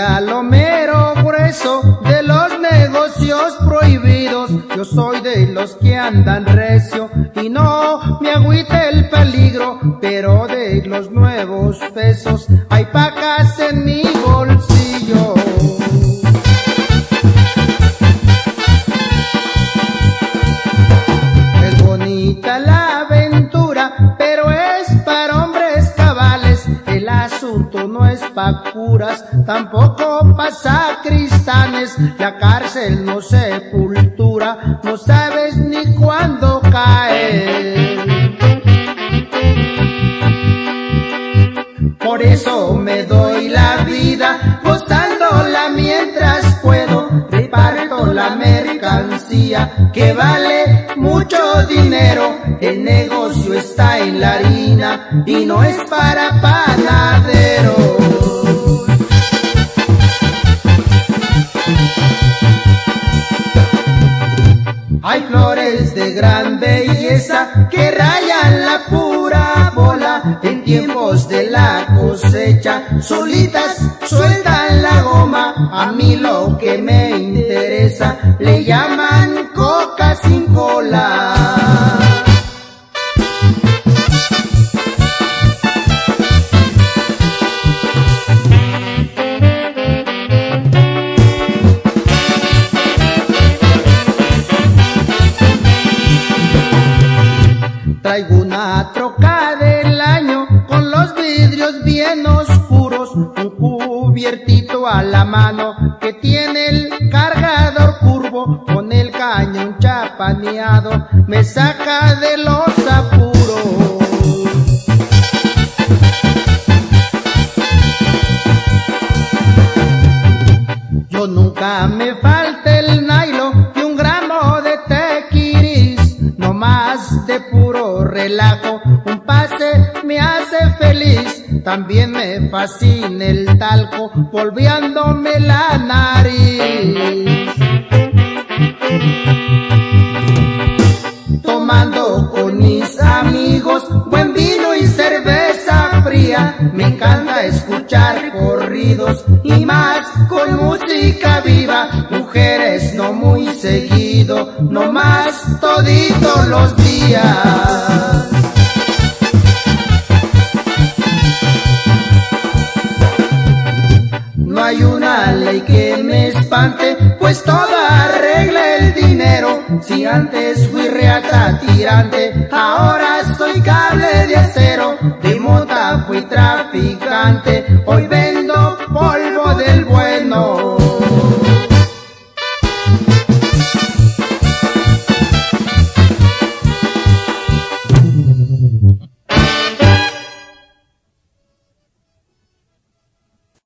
a lo mero grueso de los negocios prohibidos. Yo soy de los que andan recio y no me agüite el peligro, pero de los nuevos pesos hay pacas en mi pa' curas, tampoco pasa cristanes. La cárcel no sepultura, no sabes ni cuándo caer. Por eso me doy la vida, gozándola mientras puedo. Reparto la mercancía que vale mucho dinero. El negocio está en la harina y no es para panaderos. Flores de gran belleza que rayan la pura bola en tiempos de la cosecha. Solitas sueltan la goma, a mí lo que me interesa le llaman Traigo una troca del año con los vidrios bien oscuros, un cubiertito a la mano que tiene el cargador curvo con el cañón chapaneado, me saca de los apuros. Yo nunca me falta el relajo, un pase me hace feliz, también me fascina el talco, volviéndome la nariz. Escuchar corridos y más con música viva, mujeres no muy seguido, no más toditos los días. No hay una ley que me espante, pues toda arregla el dinero. Si antes fui reata tirante, ahora soy cable de acero. Fui traficante, hoy vendo